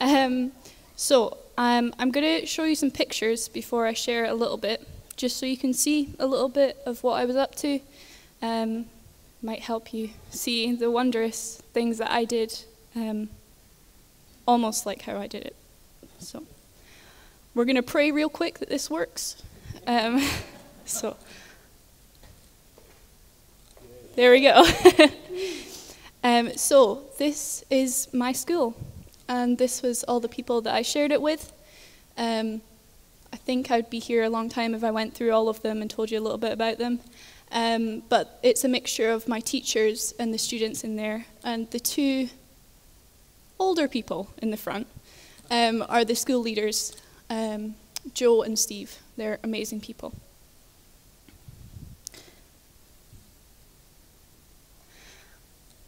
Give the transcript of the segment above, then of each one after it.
Um, so um, I'm going to show you some pictures before I share a little bit, just so you can see a little bit of what I was up to. Um, might help you see the wondrous things that I did, um, almost like how I did it. So we're going to pray real quick that this works. Um, so there we go. um, so this is my school, and this was all the people that I shared it with. Um, I think I'd be here a long time if I went through all of them and told you a little bit about them. Um, but it's a mixture of my teachers and the students in there, and the two older people in the front um, are the school leaders, um, Joe and Steve. They're amazing people.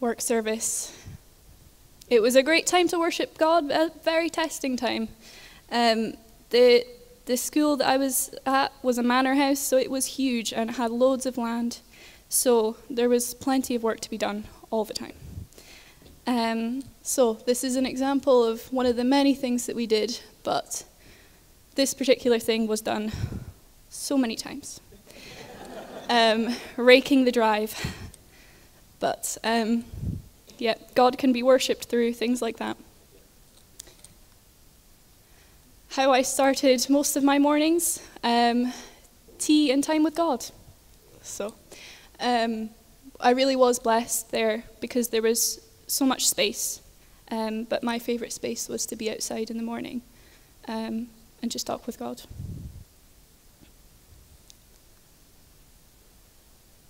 Work service. It was a great time to worship God, a very testing time. Um, the the school that I was at was a manor house, so it was huge and it had loads of land. So there was plenty of work to be done all the time. Um, so this is an example of one of the many things that we did, but this particular thing was done so many times. um, raking the drive. But yeah, God can be worshipped through things like that how I started most of my mornings um, tea and time with God. So um, I really was blessed there because there was so much space. Um, but my favourite space was to be outside in the morning um, and just talk with God.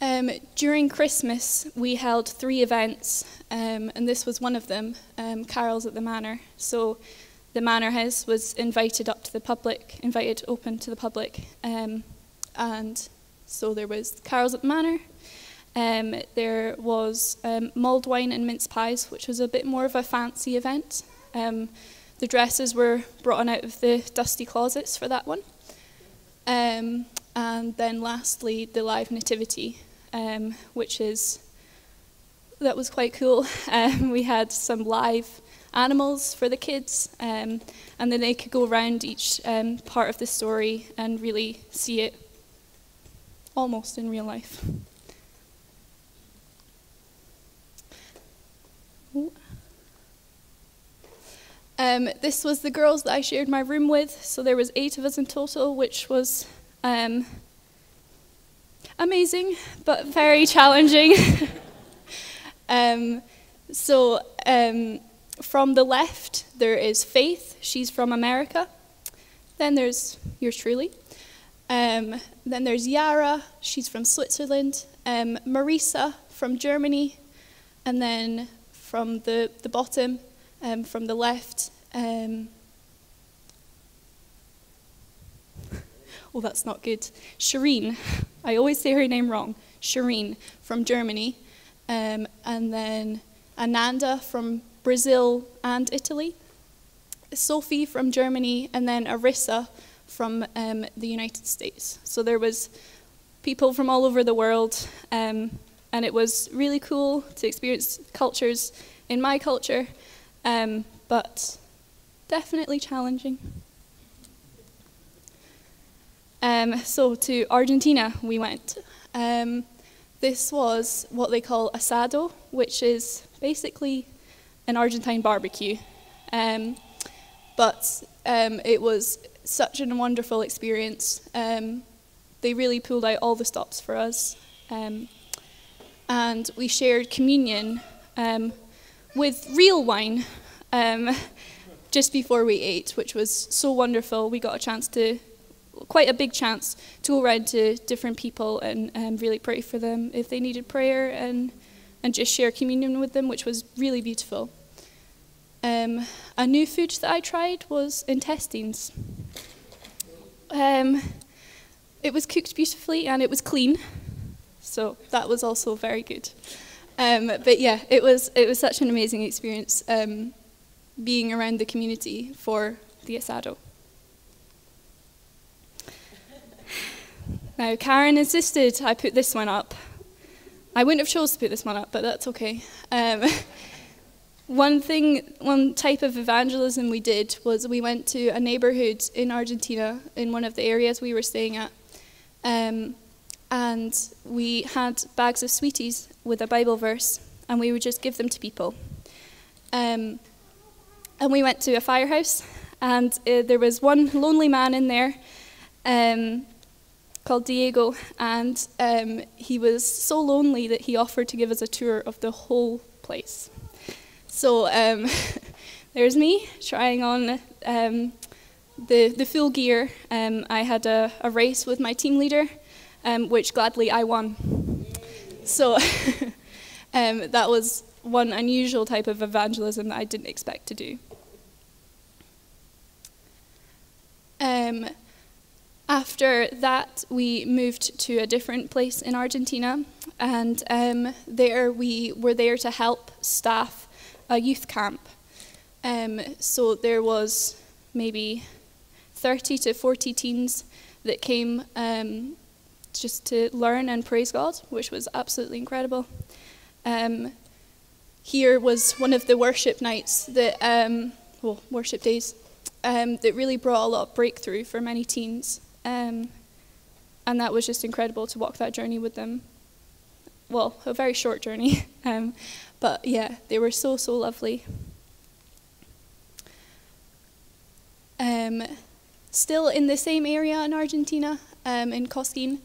Um, during Christmas, we held three events, um, and this was one of them, Carols at the Manor. So the manor house was invited up to the public, invited open to the public, um, and so there was carols at the manor. Um, there was um, mulled wine and mince pies, which was a bit more of a fancy event. Um, the dresses were brought on out of the dusty closets for that one. Um, and then lastly, the live nativity, um, which is that was quite cool. Um, we had some live animals for the kids, um, and then they could go around each um, part of the story and really see it almost in real life. Um, this was the girls that I shared my room with, so there was eight of us in total, which was um, amazing but very challenging. Um, so um, from the left, there is Faith. She's from America. Then there's yours truly. Um, then there's Yara. She's from Switzerland. Um, Marisa from Germany. And then from the, the bottom, um, from the left, um, oh, that's not good. Shireen. I always say her name wrong. Shireen from Germany. Um, and then Ananda from Brazil and Italy, Sophie from Germany, and then Arissa from um, the United States. So there was people from all over the world, um, and it was really cool to experience cultures in my culture, um, but definitely challenging. Um, so to Argentina we went. Um, this was what they call asado, which is basically an Argentine barbecue. Um, but um, it was such a wonderful experience. Um, they really pulled out all the stops for us. Um, and we shared communion with real wine just before we ate, which was so wonderful. We got a chance to, quite a big chance, to go around to different people and um, really pray for them if they needed prayer and, and just share communion with them, which was really beautiful. Um, a new food that I tried was intestines. Um, it was cooked beautifully and it was clean, so that was also very good. Um, but yeah, it was it was such an amazing experience um, being around the community for the asado. Now, Karen insisted I put this one up. I wouldn't have chose to put this one up, but that's okay. Um, one thing, one type of evangelism we did was we went to a neighborhood in Argentina, in one of the areas we were staying at, um, and we had bags of sweeties with a Bible verse, and we would just give them to people. Um, and we went to a firehouse, and uh, there was one lonely man in there um, called Diego, and um, he was so lonely that he offered to give us a tour of the whole place. So um, there's me trying on um, the, the full gear. Um, I had a, a, race with my team leader, um, which gladly I won. So um, that was one unusual type of evangelism that I didn't expect to do. After that, we moved to a different place in Argentina, and um, there we were there to help staff a youth camp. Um, so there was maybe 30 to 40 teens that came um, just to learn and praise God, which was absolutely incredible. Um, here was one of the worship nights that, um, well, worship days, um, that really brought a lot of breakthrough for many teens. Um, and that was just incredible to walk that journey with them. Well, a very short journey, um, but yeah, they were so, so lovely. Um, still in the same area in Argentina, um, in Cosquín.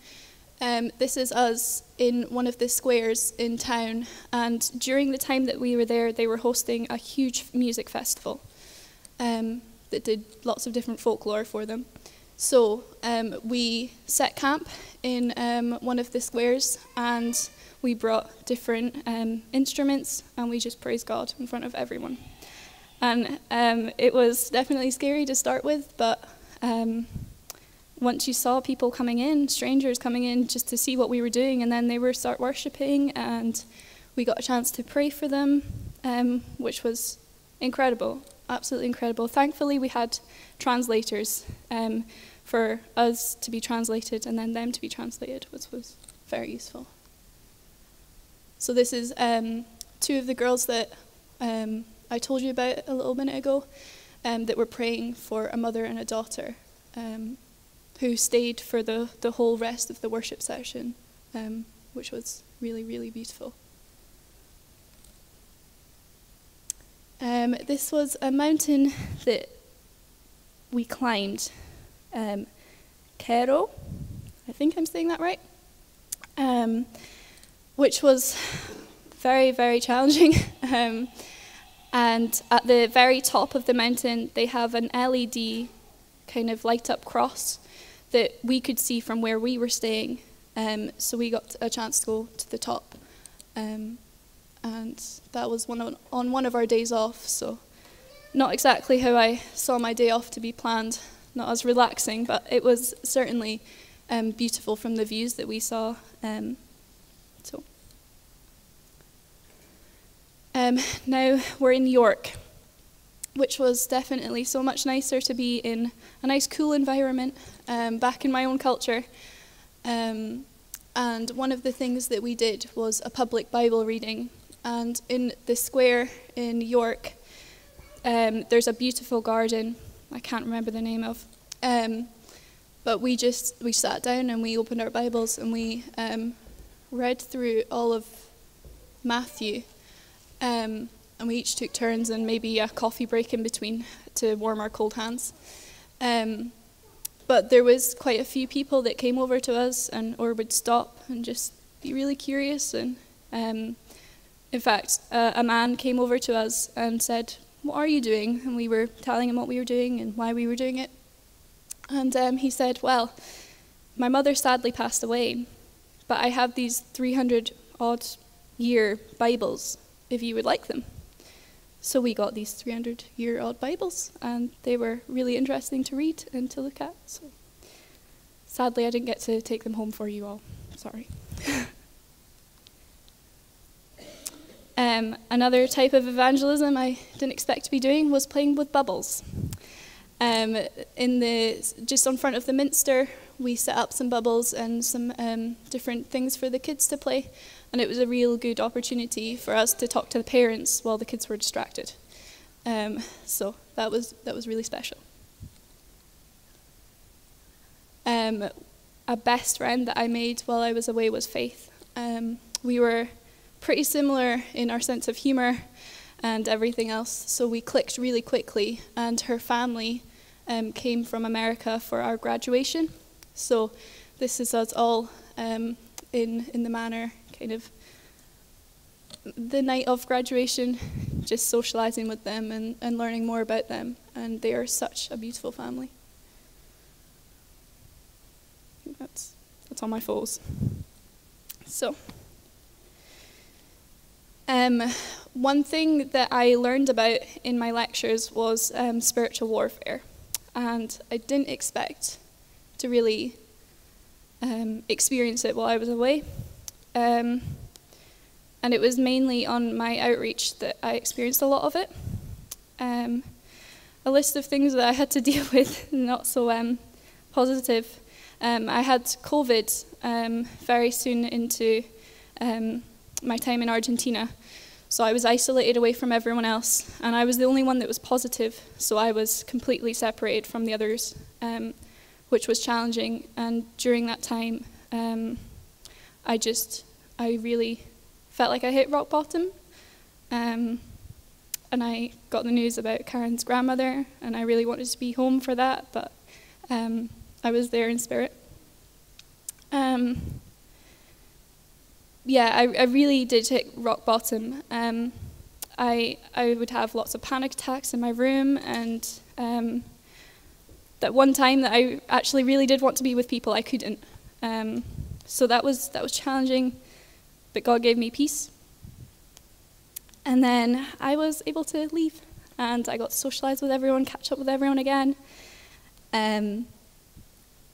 Um, this is us in one of the squares in town, and during the time that we were there, they were hosting a huge music festival um, that did lots of different folklore for them. So um, we set camp in um, one of the squares, and we brought different um, instruments and we just praised God in front of everyone. And um, it was definitely scary to start with, but um, once you saw people coming in, strangers coming in just to see what we were doing, and then they were start worshiping, and we got a chance to pray for them, um, which was incredible, absolutely incredible. Thankfully, we had translators um, for us to be translated and then them to be translated, which was very useful. So this is um, two of the girls that um, I told you about a little minute ago um, that were praying for a mother and a daughter um, who stayed for the, the whole rest of the worship session, um, which was really, really beautiful. Um, this was a mountain that we climbed, um, Quero, I think I'm saying that right. Um, which was very, very challenging. um, and at the very top of the mountain, they have an LED kind of light up cross that we could see from where we were staying. Um, so we got a chance to go to the top. And that was one on, on one of our days off. So, not exactly how I saw my day off to be planned, not as relaxing, but it was certainly um, beautiful from the views that we saw. Um, Um, now we're in York, which was definitely so much nicer to be in a nice, cool environment, um, back in my own culture. Um, and one of the things that we did was a public Bible reading. And in the square in York, um, there's a beautiful garden. I can't remember the name of. Um, but we just we sat down and we opened our Bibles and we um, read through all of Matthew um, and we each took turns and maybe a coffee break in between to warm our cold hands. Um, but there was quite a few people that came over to us and or would stop and just be really curious. And um, in fact, uh, a man came over to us and said, "What are you doing?" And we were telling him what we were doing and why we were doing it. And um, he said, "Well, my mother sadly passed away, but I have these 300 odd year Bibles if you would like them. So we got these 300 year old Bibles, and they were really interesting to read and to look at. So sadly, I didn't get to take them home for you all. Sorry. um, another type of evangelism I didn't expect to be doing was playing with bubbles. Um, in the just on front of the minster, we set up some bubbles and some um, different things for the kids to play, and it was a real good opportunity for us to talk to the parents while the kids were distracted. Um, so that was that was really special. Um, a best friend that I made while I was away was Faith. Um, we were pretty similar in our sense of humour and everything else, so we clicked really quickly. And her family um, came from America for our graduation, so this is us all um, in in the manor, kind of the night of graduation, just socialising with them and, and learning more about them. And they are such a beautiful family. That's that's all my photos. So, um, one thing that I learned about in my lectures was um, spiritual warfare, and I didn't expect to really um, experience it while I was away. Um, and it was mainly on my outreach that I experienced a lot of it. Um, a list of things that I had to deal with, not so um, positive. I had COVID very soon into my time in Argentina, so I was isolated away from everyone else, and I was the only one that was positive, so I was completely separated from the others, um, which was challenging. And during that time, um, I just, I really felt like I hit rock bottom. Um, and I got the news about Karen's grandmother, and I really wanted to be home for that, but um, I was there in spirit. Um, yeah, I, I, really did hit rock bottom. Um, I, I would have lots of panic attacks in my room, and um, that one time that I actually really did want to be with people, I couldn't. Um, so that was that was challenging, but God gave me peace. And then I was able to leave, and I got to socialize with everyone, catch up with everyone again. Um,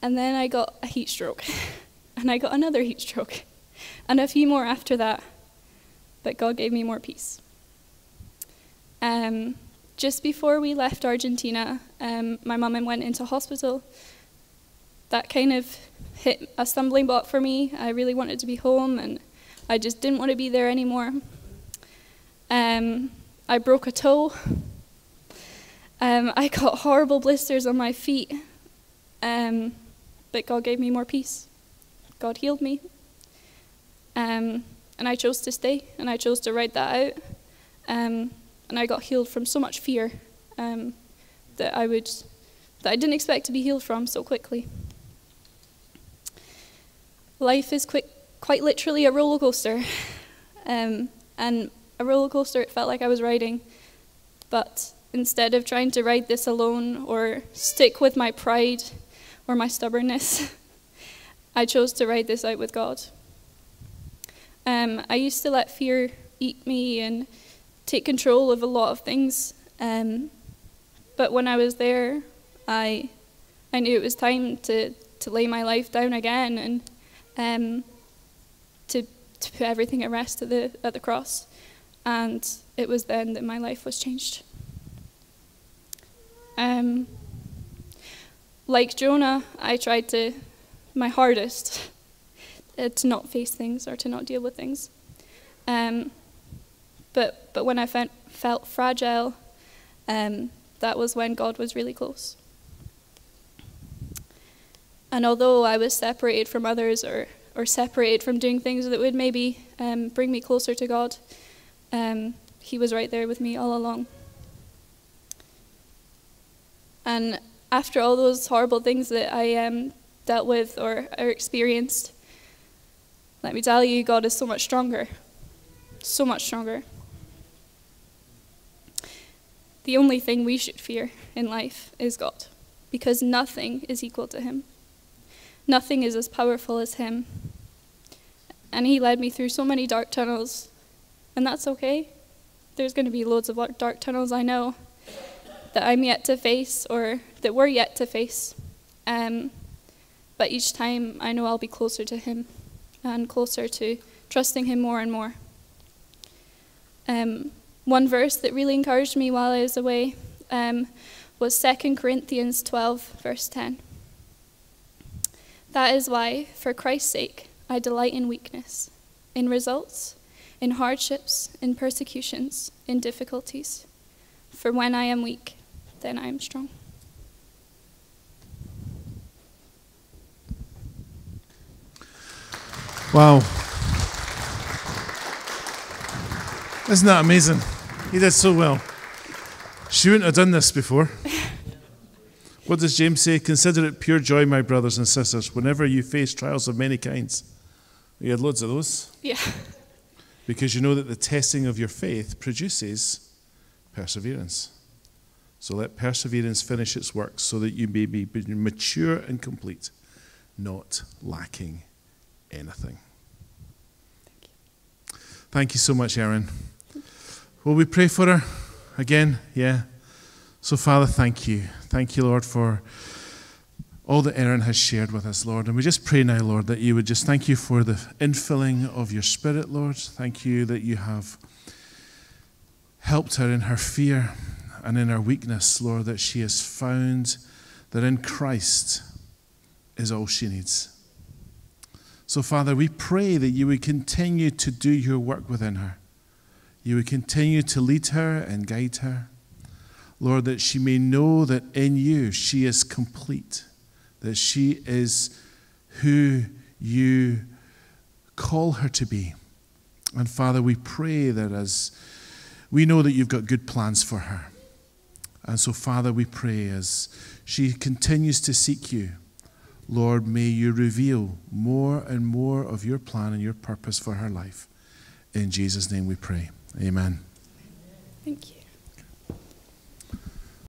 and then I got a heat stroke, and I got another heat stroke, and a few more after that. But God gave me more peace. Um, just before we left Argentina, um, my mum went into hospital. That kind of hit a stumbling block for me. I really wanted to be home, and I just didn't want to be there anymore. Um, I broke a toe. Um, I got horrible blisters on my feet. Um, but God gave me more peace. God healed me. Um, and I chose to stay, and I chose to write that out. Um, and I got healed from so much fear um, that I would that I didn't expect to be healed from so quickly. Life is quick, quite literally a roller coaster, um, and a roller coaster it felt like I was riding, but instead of trying to ride this alone or stick with my pride or my stubbornness. I chose to ride this out with God. Um, I used to let fear eat me and take control of a lot of things. Um, but when I was there, I, I knew it was time to, to lay my life down again and um, to, to put everything at rest at the, at the cross. And it was then that my life was changed. Um, like Jonah, I tried to my hardest uh, to not face things or to not deal with things. Um, but but when I felt felt fragile, um, that was when God was really close. And although I was separated from others or or separated from doing things that would maybe um, bring me closer to God, um, He was right there with me all along. And after all those horrible things that I um, dealt with or, or experienced, let me tell you, God is so much stronger. So much stronger. The only thing we should fear in life is God, because nothing is equal to Him. Nothing is as powerful as Him. And He led me through so many dark tunnels, and that's okay. There's going to be loads of dark tunnels, I know that I'm yet to face or that we're yet to face. Um, but each time I know I'll be closer to Him and closer to trusting Him more and more. Um, one verse that really encouraged me while I was away um, was 2 Corinthians 12, verse 10. That is why, for Christ's sake, I delight in weakness, in results, in hardships, in persecutions, in difficulties. For when I am weak, then I am strong. Wow. Isn't that amazing? He did so well. She wouldn't have done this before. What does James say? Consider it pure joy, my brothers and sisters, whenever you face trials of many kinds. You had loads of those. Yeah. Because you know that the testing of your faith produces perseverance. So let perseverance finish its work so that you may be mature and complete, not lacking anything. Thank you. So much, Erin. Will we pray for her again? Yeah. So, Father, thank you. Thank you, Lord, for all that Erin has shared with us, Lord. And we just pray now, Lord, that you would just thank you for the infilling of your Spirit, Lord. Thank you that you have helped her in her fear and in her weakness, Lord, that she has found that in Christ is all she needs. So, Father, we pray that you would continue to do your work within her. You would continue to lead her and guide her. Lord, that she may know that in you she is complete, that she is who you call her to be. And Father, we pray that as we know that you've got good plans for her. And so, Father, we pray as she continues to seek you, Lord, may you reveal more and more of your plan and your purpose for her life. In Jesus' name we pray. Amen. Thank you.